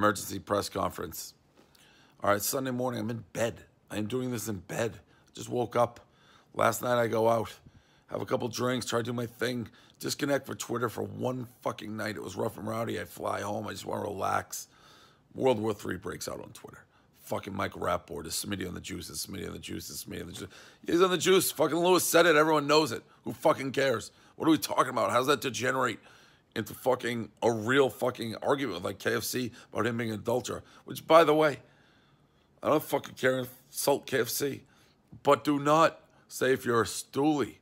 emergency press conference. All right, Sunday morning, I'm in bed. I am doing this in bed. Just woke up. Last night, I go out, have a couple drinks, try to do my thing, disconnect for Twitter for one fucking night. It was rough and rowdy. I fly home. I just want to relax. World War III breaks out on Twitter. Fucking Michael Rapaport is Smitty on the juice, is Smitty on the juice, is Smitty on the juice. He's on the juice. Fucking Lewis said it. Everyone knows it. Who fucking cares? What are we talking about? How's that degenerate into fucking a real fucking argument with like KFC about him being an adulterer? Which, by the way, I don't fucking care. Insult KFC. But do not say if you're a stoolie.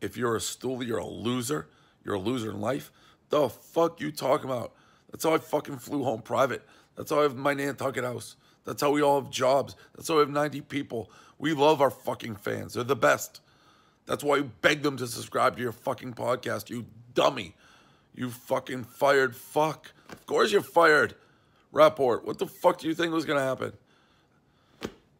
If you're a stoolie, you're a loser. You're a loser in life. The fuck you talking about? That's how I fucking flew home private. That's how I have my Nantucket house. That's how we all have jobs. That's how we have 90 people. We love our fucking fans. They're the best. That's why you beg them to subscribe to your fucking podcast, you dummy. You fucking fired fuck. Of course you're fired. Rapaport, what the fuck do you think was to happen?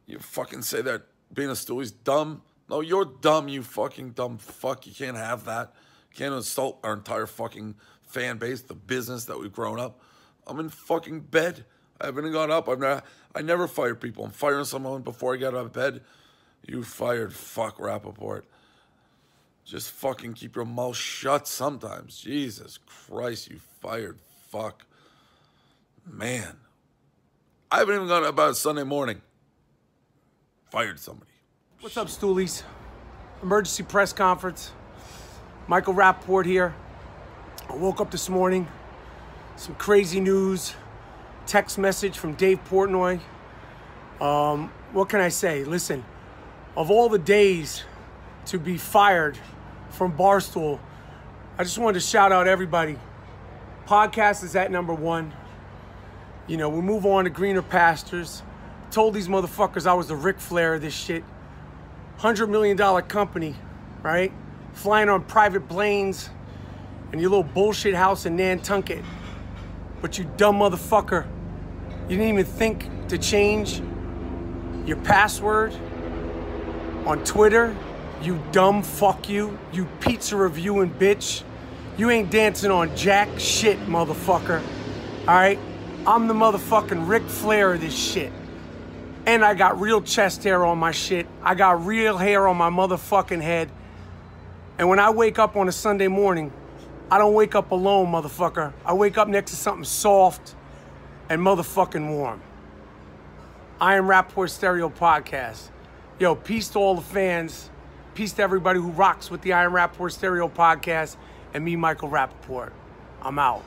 You fucking say that being a stooly's dumb? No, you're dumb, you fucking dumb fuck. You can't have that. Can't insult our entire fucking fan base, the business that we've grown up. I'm in fucking bed. I haven't gone up. I'm not. I never fire people. I'm firing someone before I get out of bed. You fired fuck Rapaport. Just fucking keep your mouth shut sometimes. Jesus Christ, you fired fuck. Man. I haven't even gone about Sunday morning. Fired somebody. What's up, Stoolies? Emergency press conference. Michael Rapaport here. I woke up this morning. Some crazy news text message from Dave Portnoy. Um, what can I say? Listen, of all the days to be fired from Barstool, I just wanted to shout out everybody. Podcast is at number one. You know, we move on to greener pastures. Told these motherfuckers I was the Ric Flair of this shit. $100 million company, right? Flying on private planes and your little bullshit house in Nantucket. But you dumb motherfucker you didn't even think to change your password on Twitter? You dumb fuck you. You pizza reviewing bitch. You ain't dancing on jack shit, motherfucker. Alright? I'm the motherfucking Ric Flair of this shit. And I got real chest hair on my shit. I got real hair on my motherfucking head. And when I wake up on a Sunday morning, I don't wake up alone, motherfucker. I wake up next to something soft and motherfucking warm. I am Rapaport Stereo Podcast. Yo, peace to all the fans. Peace to everybody who rocks with the I Am Rapaport Stereo Podcast and me, Michael Rapaport. I'm out.